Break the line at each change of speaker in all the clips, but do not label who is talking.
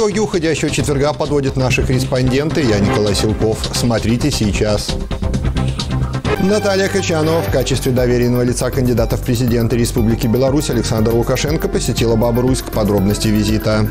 Итоги уходящего четверга подводят наши корреспонденты. Я Николай Силков. Смотрите сейчас. Наталья Качанова в качестве доверенного лица кандидата в президенты Республики Беларусь Александр Лукашенко посетила Бабруйск. Подробности визита.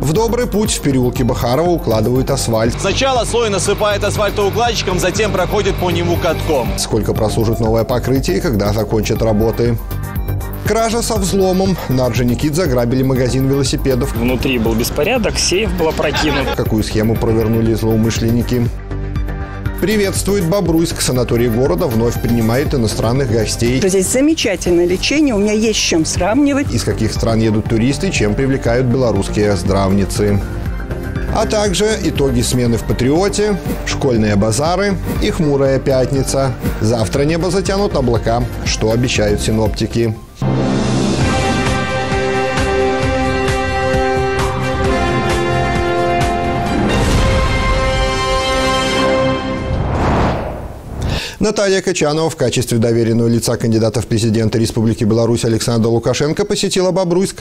В добрый путь в переулке Бахарова укладывают асфальт.
Сначала слой насыпает асфальтоукладчиком, затем проходит по нему катком.
Сколько прослужит новое покрытие и когда закончат работы. Кража со взломом. На Орджоникидзе заграбили магазин велосипедов.
Внутри был беспорядок, сейф был опрокинут.
Какую схему провернули злоумышленники? Приветствует Бобруйск. Санаторий города вновь принимает иностранных гостей.
Здесь замечательное лечение, у меня есть с чем сравнивать.
Из каких стран едут туристы, чем привлекают белорусские здравницы. А также итоги смены в «Патриоте», школьные базары и хмурая пятница. Завтра небо затянут облака, что обещают синоптики. Наталья Качанова в качестве доверенного лица кандидата в президенты Республики Беларусь Александра Лукашенко посетила Бобруйск.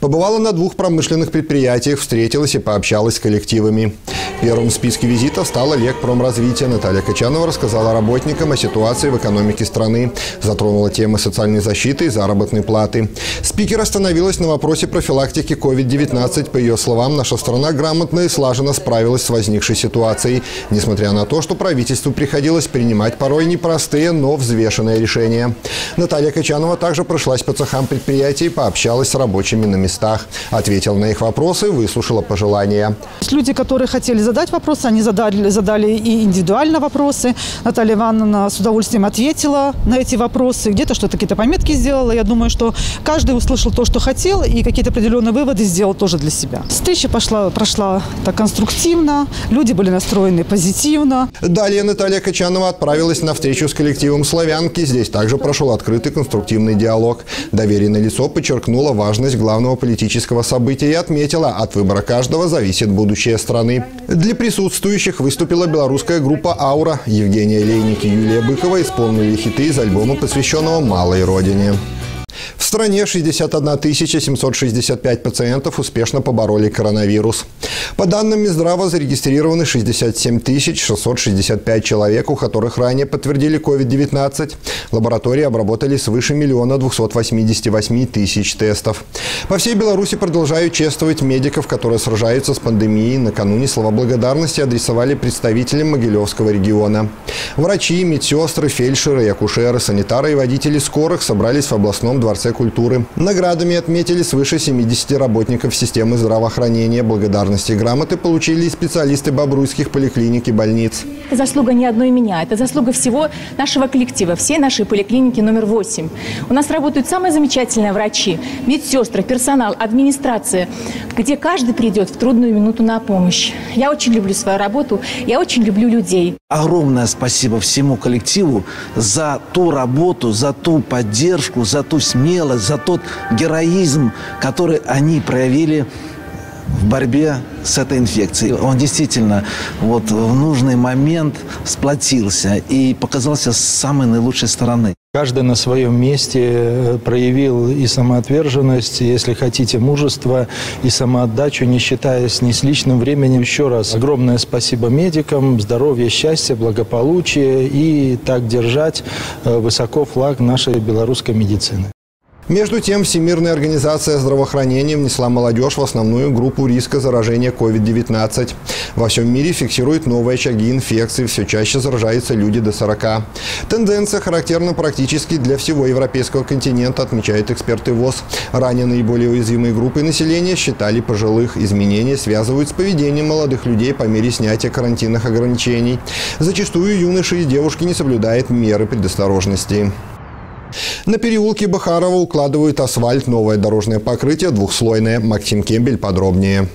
Побывала на двух промышленных предприятиях, встретилась и пообщалась с коллективами. Первым в списке визитов стала Лек промразвития. Наталья Качанова рассказала работникам о ситуации в экономике страны. Затронула темы социальной защиты и заработной платы. Спикер остановилась на вопросе профилактики COVID-19. По ее словам, наша страна грамотно и слаженно справилась с возникшей ситуацией, несмотря на то, что правительству приходилось принимать порой непростые, но взвешенные решения. Наталья Качанова также прошлась по цехам предприятий, пообщалась с рабочими на местах. Ответила на их вопросы, выслушала пожелания.
Люди, которые хотели задать вопросы, они задали, задали и индивидуально вопросы. Наталья Ивановна с удовольствием ответила на эти вопросы. Где-то что-то, какие-то пометки сделала. Я думаю, что каждый услышал то, что хотел, и какие-то определенные выводы сделал тоже для себя. Встреча пошла, прошла так конструктивно, люди были настроены позитивно.
Далее Наталья Качанова отправилась на встречу с коллективом «Славянки» здесь также прошел открытый конструктивный диалог. Доверенное лицо подчеркнуло важность главного политического события и отметила, от выбора каждого зависит будущее страны. Для присутствующих выступила белорусская группа «Аура». Евгения Лейник и Юлия Быкова исполнили хиты из альбома, посвященного «Малой Родине». В стране 61 765 пациентов успешно побороли коронавирус. По данным Минздрава зарегистрированы 67 665 человек, у которых ранее подтвердили COVID-19. Лаборатории обработали свыше миллиона 288 тысяч тестов. По всей Беларуси продолжают чествовать медиков, которые сражаются с пандемией. Накануне слова благодарности адресовали представителям Могилевского региона. Врачи, медсестры, фельдшеры, акушеры, санитары и водители скорых собрались в областном дворце культуры. Наградами отметили свыше 70 работников системы здравоохранения. Благодарности грамоты получили и специалисты бобруйских поликлиник и больниц.
Это заслуга не одной меня, это заслуга всего нашего коллектива, всей нашей поликлиники номер 8. У нас работают самые замечательные врачи, медсестры, персонал, администрация, где каждый придет в трудную минуту на помощь. Я очень люблю свою работу, я очень люблю людей.
Огромное спасибо всему коллективу за ту работу, за ту поддержку, за ту смелость, за тот героизм, который они проявили в борьбе с этой инфекцией. Он действительно вот в нужный момент сплотился и показался с самой наилучшей стороны.
Каждый на своем месте э, проявил и самоотверженность, если хотите, мужество, и самоотдачу, не считаясь ни с личным временем. Еще раз огромное спасибо медикам, здоровья, счастья, благополучия и так держать э, высоко флаг нашей белорусской медицины.
Между тем, Всемирная организация здравоохранения внесла молодежь в основную группу риска заражения COVID-19. Во всем мире фиксируют новые очаги инфекции, все чаще заражаются люди до 40. Тенденция характерна практически для всего европейского континента, отмечают эксперты ВОЗ. Ранее наиболее уязвимой группой населения считали пожилых. Изменения связывают с поведением молодых людей по мере снятия карантинных ограничений. Зачастую юноши и девушки не соблюдают меры предосторожности. На переулке Бахарова укладывают асфальт, новое дорожное покрытие, двухслойное. Максим Кембель подробнее.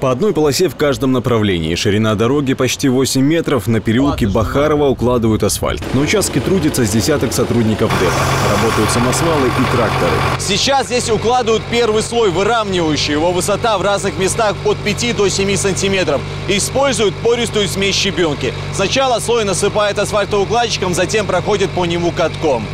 По одной полосе в каждом направлении. Ширина дороги почти 8 метров. На переулке Бахарова укладывают асфальт. На участке трудится с десяток сотрудников ДЭПа. Работают самосвалы и тракторы.
Сейчас здесь укладывают первый слой, выравнивающий. Его высота в разных местах от 5 до 7 сантиметров. Используют пористую смесь щебенки. Сначала слой насыпает асфальтоукладчиком, затем проходит по нему катком.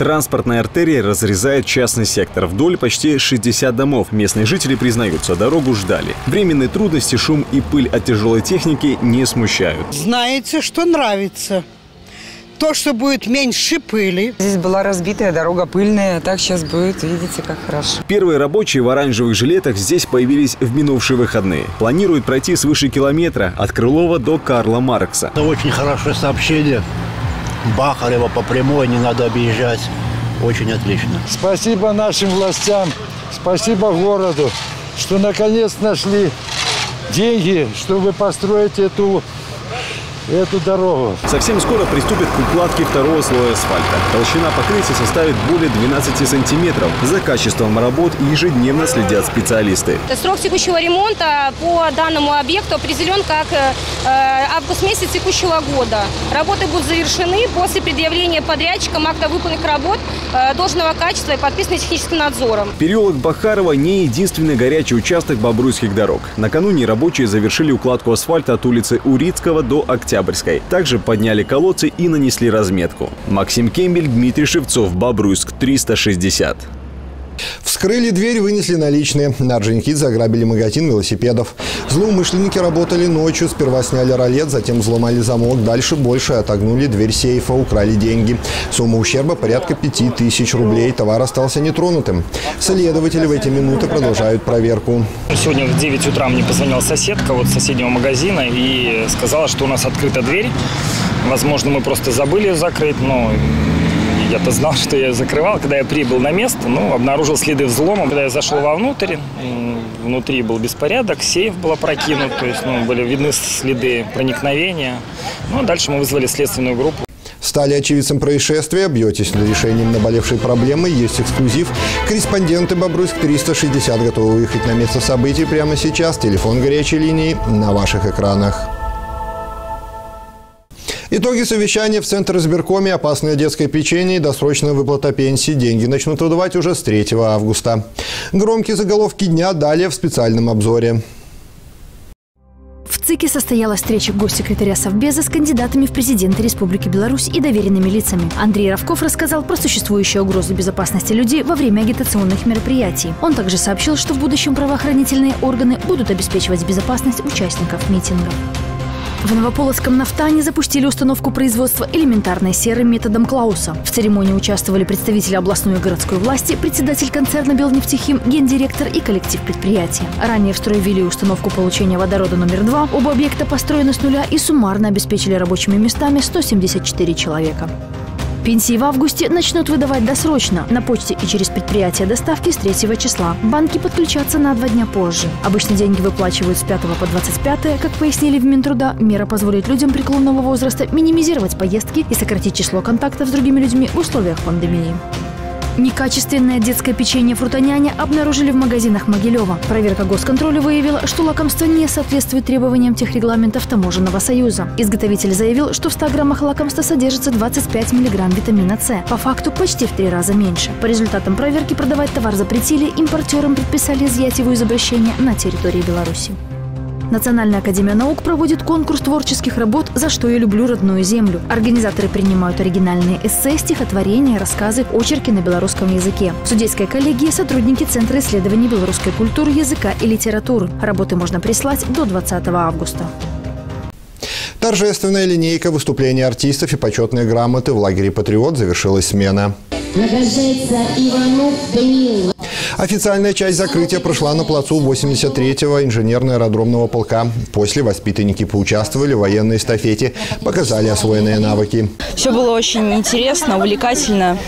Транспортная артерия разрезает частный сектор. Вдоль почти 60 домов. Местные жители признаются, дорогу ждали. Временные трудности, шум и пыль от тяжелой техники не смущают.
Знаете, что нравится. То, что будет меньше пыли.
Здесь была разбитая дорога пыльная, а так сейчас будет, видите, как хорошо.
Первые рабочие в оранжевых жилетах здесь появились в минувшие выходные. Планируют пройти свыше километра от Крылова до Карла Маркса.
Это очень хорошее сообщение. Бахарева по прямой, не надо объезжать. Очень отлично.
Спасибо нашим властям, спасибо городу, что наконец нашли деньги, чтобы построить эту эту дорогу.
Совсем скоро приступят к укладке второго слоя асфальта. Толщина покрытия составит более 12 сантиметров. За качеством работ ежедневно следят специалисты.
Срок текущего ремонта по данному объекту определен как э, август месяц текущего года. Работы будут завершены после предъявления подрядчикам акта выполненных работ э, должного качества и подписанной техническим надзором.
Переулок Бахарова не единственный горячий участок бобруйских дорог. Накануне рабочие завершили укладку асфальта от улицы Урицкого до Октябрьской. Также подняли колодцы и нанесли разметку. Максим Кембель, Дмитрий Шевцов, Бобруйск, 360.
Вскрыли дверь, вынесли наличные. На Орджоникидзе ограбили магазин велосипедов. Злоумышленники работали ночью. Сперва сняли ролет, затем взломали замок. Дальше больше отогнули дверь сейфа, украли деньги. Сумма ущерба порядка 5000 рублей. Товар остался нетронутым. Следователи в эти минуты продолжают проверку.
Сегодня в 9 утра мне позвонила соседка вот соседнего магазина и сказала, что у нас открыта дверь. Возможно, мы просто забыли ее закрыть, но я-то знал, что я ее закрывал. Когда я прибыл на место, ну, обнаружил следы взлома. Когда я зашел вовнутрь, внутри был беспорядок, сейф был опрокинут, то есть ну, были видны следы проникновения. Ну, дальше мы вызвали следственную группу.
Стали очевидцем происшествия, бьетесь над решением наболевшей проблемы, есть эксклюзив. Корреспонденты Бобруйск 360 готовы выехать на место событий прямо сейчас. Телефон горячей линии на ваших экранах. Итоги совещания в Центр избиркоме «Опасное детское печенье» и досрочная выплата пенсии. Деньги начнут выдавать уже с 3 августа. Громкие заголовки дня далее в специальном обзоре.
В ЦИКе состоялась встреча госсекретаря Совбеза с кандидатами в президенты Республики Беларусь и доверенными лицами. Андрей Равков рассказал про существующие угрозы безопасности людей во время агитационных мероприятий. Он также сообщил, что в будущем правоохранительные органы будут обеспечивать безопасность участников митингов. В Новополоцком нафтане запустили установку производства элементарной серы методом Клауса. В церемонии участвовали представители областной и городской власти, председатель концерна «Белнефтехим», гендиректор и коллектив предприятия. Ранее в строй ввели установку получения водорода номер два. Оба объекта построены с нуля и суммарно обеспечили рабочими местами 174 человека. Пенсии в августе начнут выдавать досрочно на почте и через предприятие доставки с 3 числа. Банки подключатся на два дня позже. Обычно деньги выплачивают с 5 по 25, как пояснили в Минтруда. Мера позволит людям преклонного возраста минимизировать поездки и сократить число контактов с другими людьми в условиях пандемии. Некачественное детское печенье «Фрутоняня» обнаружили в магазинах Могилева. Проверка госконтроля выявила, что лакомство не соответствует требованиям техрегламентов Таможенного союза. Изготовитель заявил, что в 100 граммах лакомства содержится 25 миллиграмм витамина С. По факту почти в три раза меньше. По результатам проверки продавать товар запретили, импортерам предписали изъять его из обращения на территории Беларуси. Национальная академия наук проводит конкурс творческих работ «За что я люблю родную землю». Организаторы принимают оригинальные эссе, стихотворения, рассказы, очерки на белорусском языке. В судейской коллегии сотрудники Центра исследований белорусской культуры, языка и литературы. Работы можно прислать до 20 августа.
Торжественная линейка выступления артистов и почетные грамоты в лагере «Патриот» завершилась смена. Официальная часть закрытия прошла на плацу 83-го инженерно-аэродромного полка. После воспитанники поучаствовали в военной эстафете, показали освоенные навыки.
Все было очень интересно, увлекательно.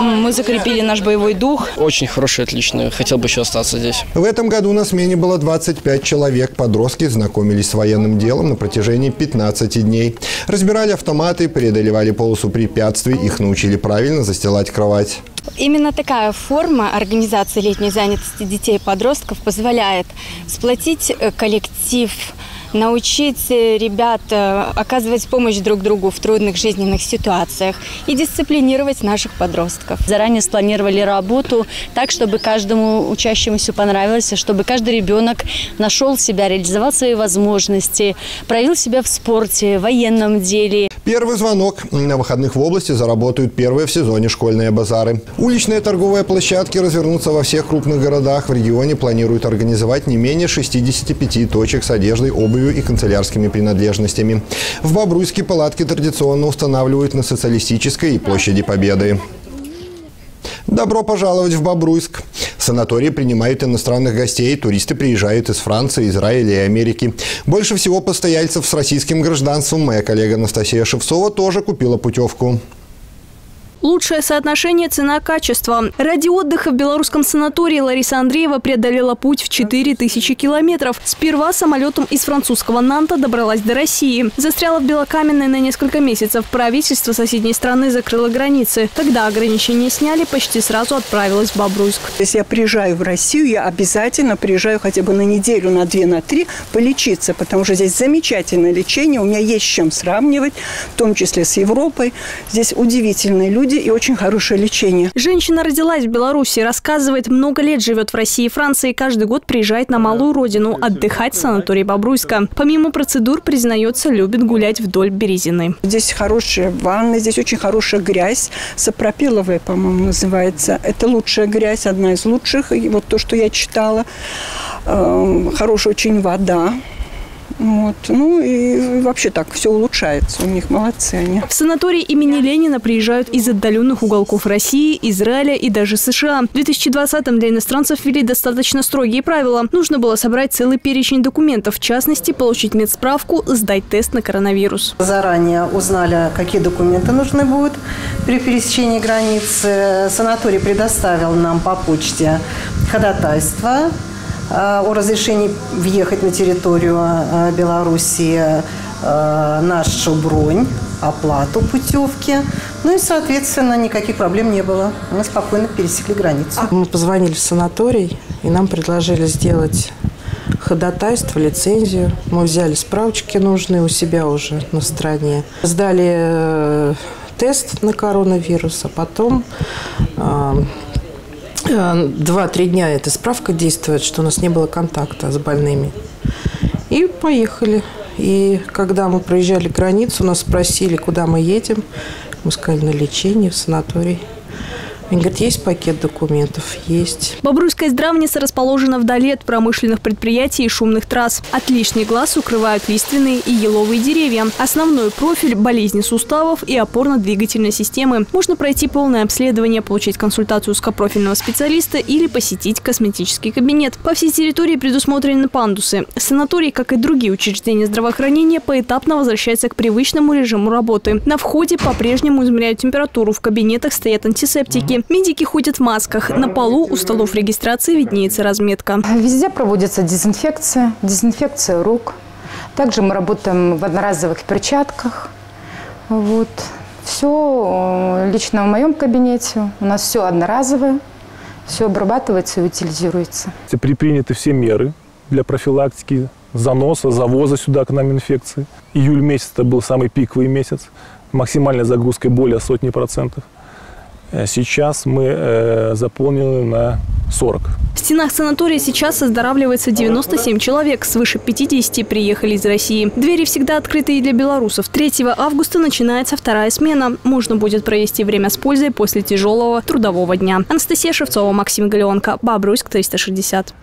Мы закрепили наш боевой дух.
Очень хороший, отлично. Хотел бы еще остаться здесь.
В этом году на смене было 25 человек. Подростки знакомились с военным делом на протяжении 15 дней. Разбирали автоматы, преодолевали полосу препятствий. Их научили правильно застилать кровать.
Именно такая форма организации летней занятости детей и подростков позволяет сплотить э, коллектив, научить э, ребят э, оказывать помощь друг другу в трудных жизненных ситуациях и дисциплинировать наших подростков.
Заранее спланировали работу так, чтобы каждому учащемуся понравилось, чтобы каждый ребенок нашел себя, реализовал свои возможности, проявил себя в спорте, в военном деле.
Первый звонок. На выходных в области заработают первые в сезоне школьные базары. Уличные торговые площадки развернутся во всех крупных городах. В регионе планируют организовать не менее 65 точек с одеждой, обувью и канцелярскими принадлежностями. В Бобруйске палатки традиционно устанавливают на Социалистической и площади Победы. Добро пожаловать в Бобруйск. Санатории принимают иностранных гостей, туристы приезжают из Франции, Израиля и Америки. Больше всего постояльцев с российским гражданством. Моя коллега Анастасия Шевцова тоже купила путевку.
Лучшее соотношение цена-качество. Ради отдыха в белорусском санатории Лариса Андреева преодолела путь в 4000 километров. Сперва самолетом из французского Нанта добралась до России. Застряла в Белокаменной на несколько месяцев. Правительство соседней страны закрыло границы. Когда ограничения сняли, почти сразу отправилась в Бобруйск.
Если я приезжаю в Россию, я обязательно приезжаю хотя бы на неделю, на две, на три полечиться, потому что здесь замечательное лечение, у меня есть с чем сравнивать, в том числе с Европой. Здесь удивительные люди, люди и очень хорошее лечение.
Женщина родилась в Беларуси, рассказывает, много лет живет в России и Франции и каждый год приезжает на малую родину отдыхать в санатории Бобруйска. Помимо процедур, признается, любит гулять вдоль Березины.
Здесь хорошая ванна, здесь очень хорошая грязь, сапропиловая, по-моему, называется. Это лучшая грязь, одна из лучших, и вот то, что я читала. Эм, хорошая очень вода, вот. Ну и вообще так, все улучшается. У них молодцы они.
В санаторий имени Ленина приезжают из отдаленных уголков России, Израиля и даже США. В 2020-м для иностранцев ввели достаточно строгие правила. Нужно было собрать целый перечень документов, в частности, получить медсправку, сдать тест на коронавирус.
Заранее узнали, какие документы нужны будут при пересечении границы. Санаторий предоставил нам по почте ходатайство о разрешении въехать на территорию э, Белоруссии, э, нашу бронь, оплату путевки. Ну и, соответственно, никаких проблем не было. Мы спокойно пересекли границу.
Мы позвонили в санаторий, и нам предложили сделать ходатайство, лицензию. Мы взяли справочки нужные у себя уже на стране. Сдали тест на коронавирус, а потом Э, два-три дня эта справка действует, что у нас не было контакта с больными. И поехали. И когда мы проезжали границу, нас спросили, куда мы едем. Мы сказали, на лечение, в санаторий. Они говорят, есть пакет документов? Есть.
Бобруйская здравница расположена вдали от промышленных предприятий и шумных трасс. От лишний глаз укрывают лиственные и еловые деревья. Основной профиль – болезни суставов и опорно-двигательной системы. Можно пройти полное обследование, получить консультацию узкопрофильного специалиста или посетить косметический кабинет. По всей территории предусмотрены пандусы. Санаторий, как и другие учреждения здравоохранения, поэтапно возвращается к привычному режиму работы. На входе по-прежнему измеряют температуру, в кабинетах стоят антисептики. Медики ходят в масках. На полу у столов регистрации виднеется разметка.
Везде проводится дезинфекция, дезинфекция рук. Также мы работаем в одноразовых перчатках. Вот. Все лично в моем кабинете. У нас все одноразовое. Все обрабатывается и утилизируется.
Предприняты все меры для профилактики заноса, завоза сюда к нам инфекции. Июль месяц это был самый пиковый месяц. Максимальной загрузкой более сотни процентов. Э, сейчас мы э, заполнены на 40.
В стенах санатория сейчас оздоравливается 97 человек. Свыше 50 приехали из России. Двери всегда открыты и для белорусов. 3 августа начинается вторая смена. Можно будет провести время с пользой после тяжелого трудового дня. Анастасия Шевцова, Максим Галеонко. Бобруйск, 360.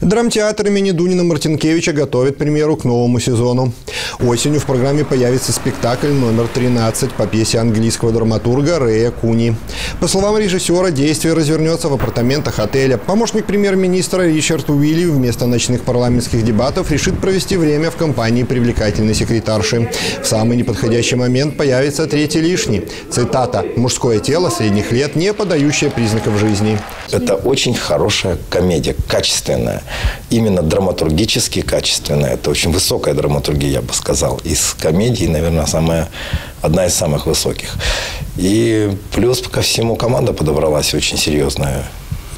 Драмтеатр имени Дунина Мартинкевича готовит премьеру к новому сезону. Осенью в программе появится спектакль номер 13 по пьесе английского драматурга Рэя Куни. По словам режиссера, действие развернется в апартаментах отеля. Помощник премьер-министра Ричард Уилли вместо ночных парламентских дебатов решит провести время в компании привлекательной секретарши. В самый неподходящий момент появится третий лишний. Цитата «Мужское тело средних лет, не подающее признаков жизни».
Это очень хорошая комедия, качественная. Именно драматургически качественная. Это очень высокая драматургия, я бы сказал. Из комедий, наверное, самая, одна из самых высоких. И плюс ко всему команда подобралась очень серьезная.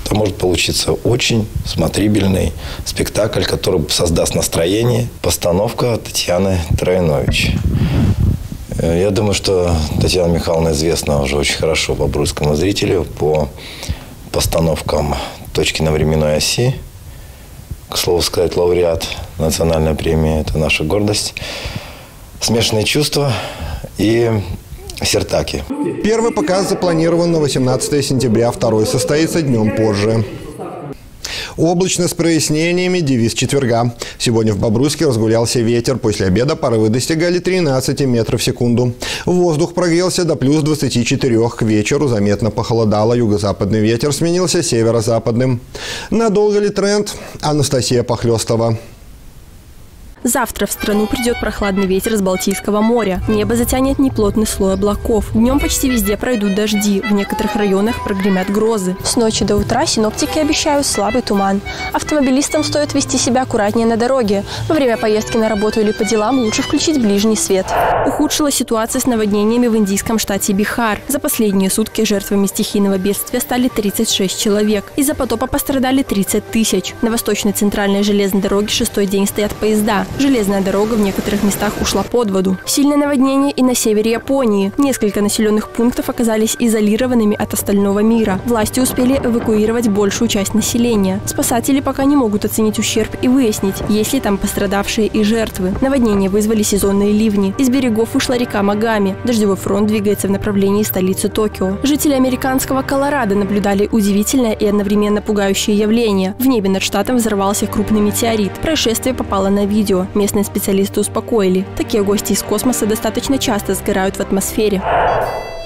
Это может получиться очень смотрибельный спектакль, который создаст настроение. Постановка Татьяны Троинович. Э, я думаю, что Татьяна Михайловна известна уже очень хорошо бобруйскому зрителю по постановкам «Точки на временной оси». К слову сказать, лауреат национальной премии – это наша гордость. смешанные чувства и сертаки.
Первый показ запланирован на 18 сентября, второй состоится днем позже. Облачно с прояснениями девиз четверга. Сегодня в Бобруйске разгулялся ветер. После обеда порывы достигали 13 метров в секунду. Воздух прогрелся до плюс 24. К вечеру заметно похолодало. Юго-западный ветер сменился северо-западным. Надолго ли тренд? Анастасия Похлестова.
Завтра в страну придет прохладный ветер с Балтийского моря. Небо затянет неплотный слой облаков. Днем почти везде пройдут дожди. В некоторых районах прогремят грозы. С ночи до утра синоптики обещают слабый туман. Автомобилистам стоит вести себя аккуратнее на дороге. Во время поездки на работу или по делам лучше включить ближний свет. Ухудшилась ситуация с наводнениями в индийском штате Бихар. За последние сутки жертвами стихийного бедствия стали 36 человек. Из-за потопа пострадали 30 тысяч. На восточной центральной железной дороге шестой день стоят поезда. Железная дорога в некоторых местах ушла под воду. Сильное наводнение и на севере Японии. Несколько населенных пунктов оказались изолированными от остального мира. Власти успели эвакуировать большую часть населения. Спасатели пока не могут оценить ущерб и выяснить, есть ли там пострадавшие и жертвы. Наводнение вызвали сезонные ливни. Из берегов ушла река Магами. Дождевой фронт двигается в направлении столицы Токио. Жители американского Колорадо наблюдали удивительное и одновременно пугающее явление. В небе над штатом взорвался крупный метеорит. Происшествие попало на видео местные специалисты успокоили. Такие гости из космоса достаточно часто сгорают в атмосфере.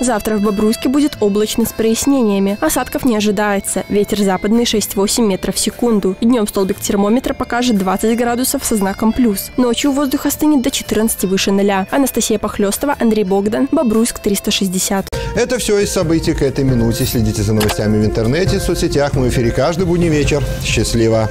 Завтра в Бобруйске будет облачно с прояснениями. Осадков не ожидается. Ветер западный 6-8 метров в секунду. Днем столбик термометра покажет 20 градусов со знаком плюс. Ночью воздух остынет до 14 выше нуля. Анастасия Похлестова, Андрей Богдан, Бобруйск 360.
Это все из событий к этой минуте. Следите за новостями в интернете, в соцсетях. Мы в эфире каждый будний вечер. Счастливо!